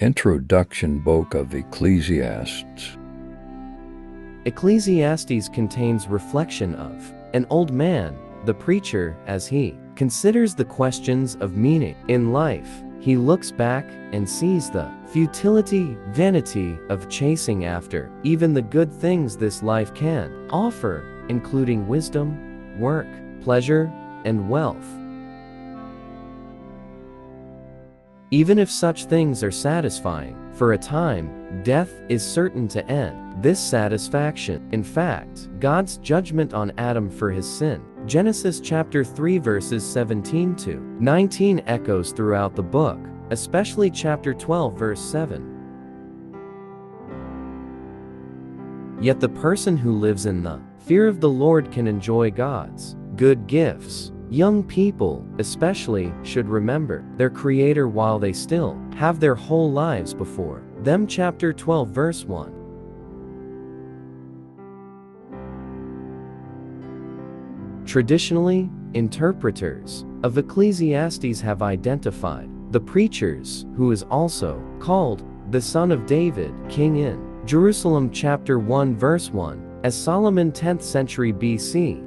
Introduction Book of Ecclesiastes Ecclesiastes contains reflection of an old man, the preacher, as he considers the questions of meaning in life. He looks back and sees the futility, vanity of chasing after even the good things this life can offer, including wisdom, work, pleasure, and wealth. Even if such things are satisfying, for a time, death is certain to end this satisfaction. In fact, God's judgment on Adam for his sin, Genesis chapter 3 verses 17 to 19 echoes throughout the book, especially chapter 12 verse 7. Yet the person who lives in the fear of the Lord can enjoy God's good gifts. Young people, especially, should remember their Creator while they still have their whole lives before them. Chapter 12, verse 1. Traditionally, interpreters of Ecclesiastes have identified the preachers, who is also called the son of David, king in Jerusalem chapter 1 verse 1, as Solomon 10th century BC,